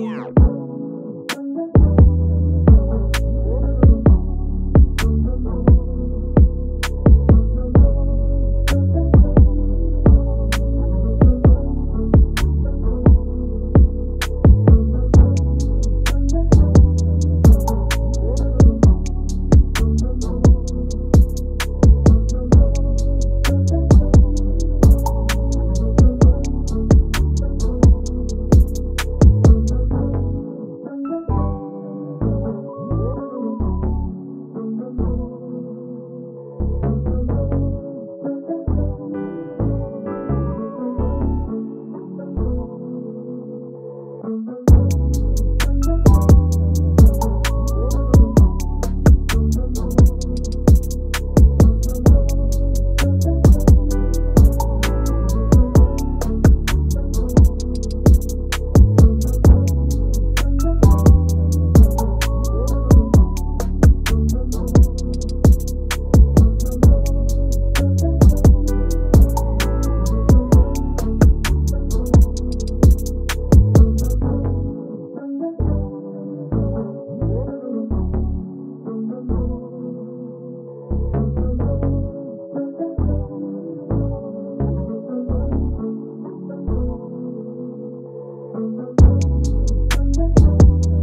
Yeah. Thank you.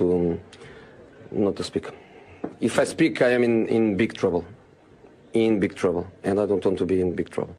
To um, not to speak. If I speak, I am in, in big trouble. In big trouble. And I don't want to be in big trouble.